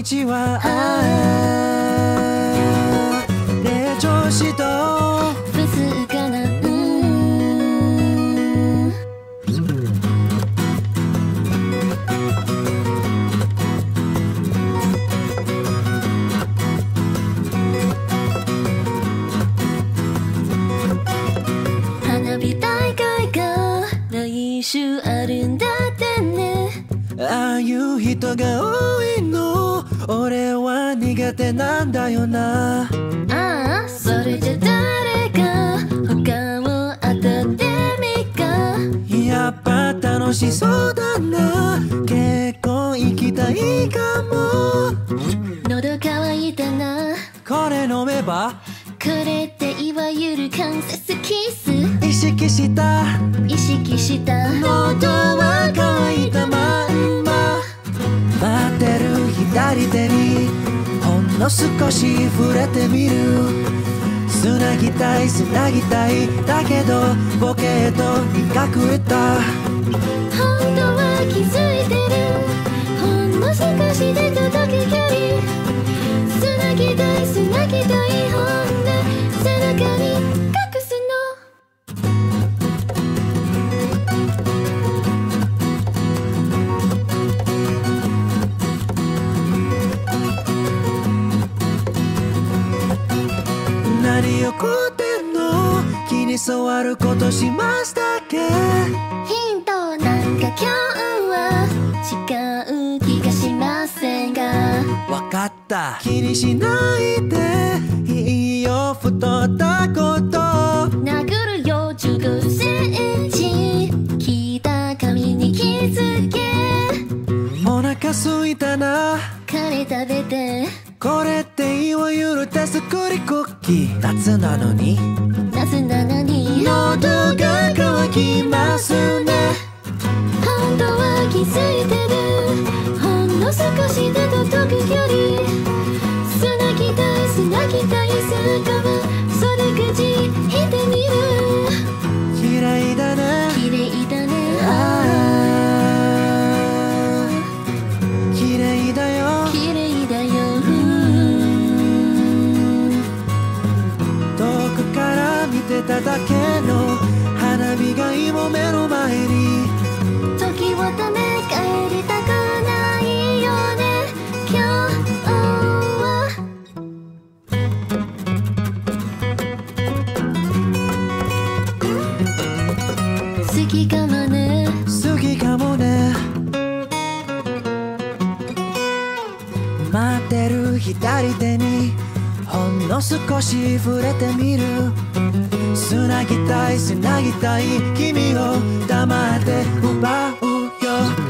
ちはこんにちはあーねえ調子と普通かなうん花火大会が来週あるんだってね。ああいう人が多いの。俺は苦手なんだよな。ああそれじゃ誰か他を当たってみっか。やっぱ楽しそうだな。結構行きたいかも。喉乾いたな。これ飲めば？これっていわゆる関節キス。意識した。意識した。喉は少し触れてみる。つなぎたいつなぎたい。だけどボケと威嚇った。何起こってんの。気に障ることしましたっけ？ヒントなんか今日は違う気がしませんが。わかった。気にしないで。いいよ太ったこと。殴るよ15センチ。北髪に気づけ。お腹すいたな。カレー食べて。これる手作りクッキー夏なのに。夏なのに。喉が渇きますね。本当は気づいてるただけの花火が今目の前に。時をため帰りたくないよね。今日は。好きかもね好きかもね。待ってる左手にほんの少し触れてみるつなぎたいつなぎたい。君を黙って奪うよ。